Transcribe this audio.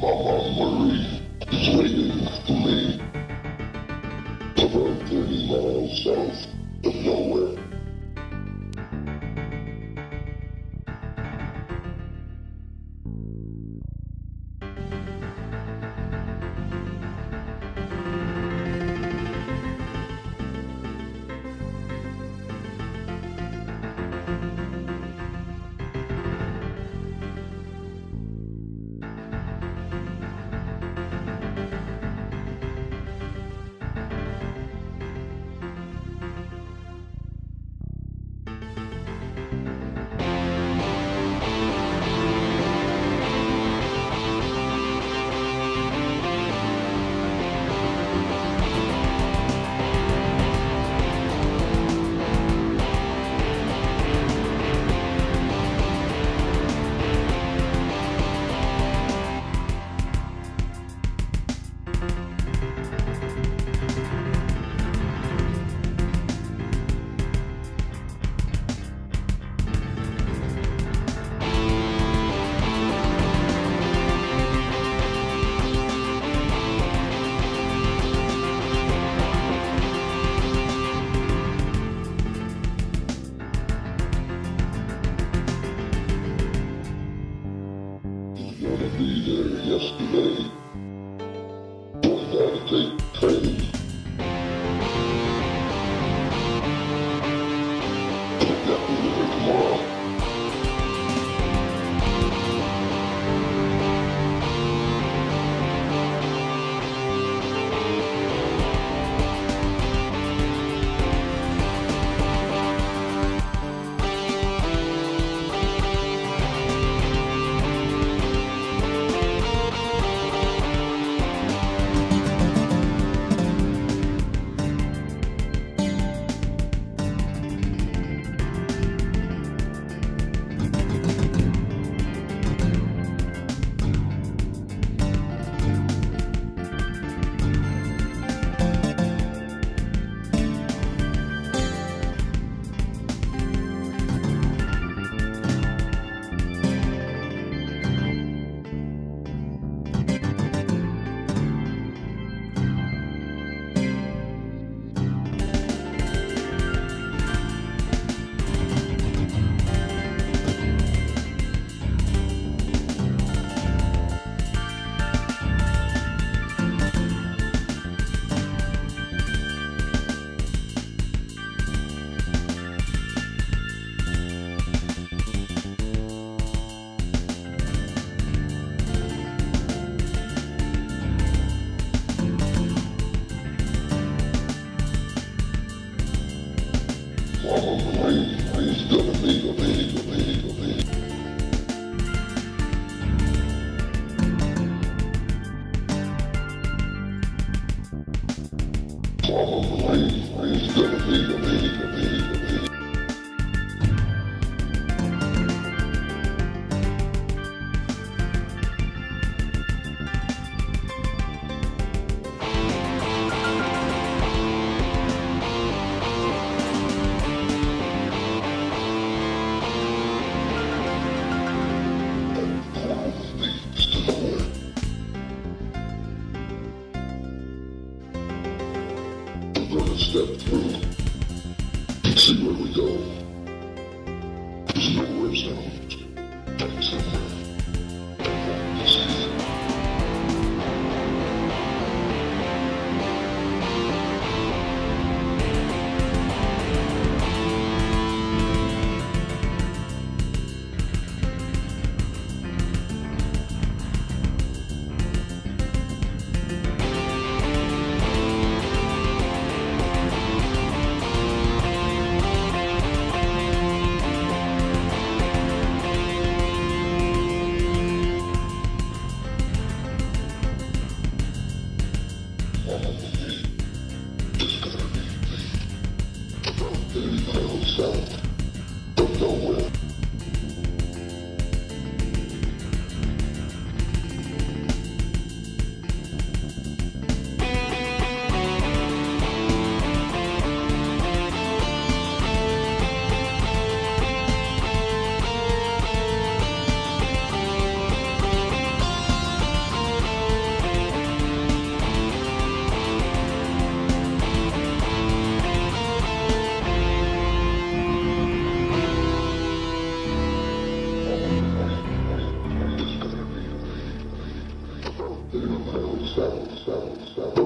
Mama Marie is waiting for me. About 30 miles south of nowhere. Be there yesterday. To take training. Mama Marie is gonna be a big, a big, a step through and see where we go. There's no nowhere sound. struggle, struggle, struggle.